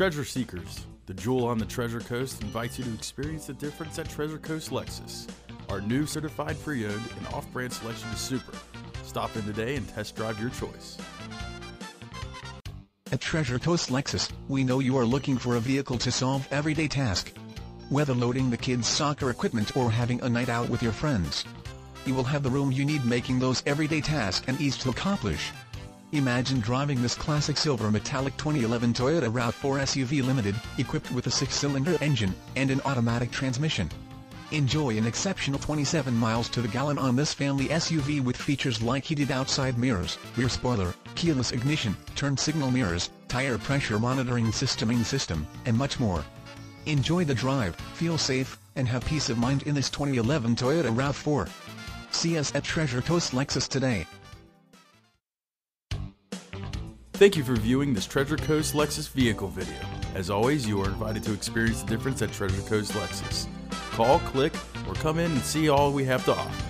Treasure Seekers, the jewel on the Treasure Coast, invites you to experience the difference at Treasure Coast Lexus. Our new certified pre owned and off brand selection is super. Stop in today and test drive your choice. At Treasure Coast Lexus, we know you are looking for a vehicle to solve everyday tasks. Whether loading the kids' soccer equipment or having a night out with your friends, you will have the room you need making those everyday tasks and ease to accomplish. Imagine driving this classic silver metallic 2011 Toyota RAV4 SUV Limited, equipped with a six-cylinder engine and an automatic transmission. Enjoy an exceptional 27 miles to the gallon on this family SUV with features like heated outside mirrors, rear spoiler, keyless ignition, turn signal mirrors, tire pressure monitoring systeming system, and much more. Enjoy the drive, feel safe, and have peace of mind in this 2011 Toyota RAV4. See us at Treasure Coast Lexus today. Thank you for viewing this Treasure Coast Lexus vehicle video. As always, you are invited to experience the difference at Treasure Coast Lexus. Call, click, or come in and see all we have to offer.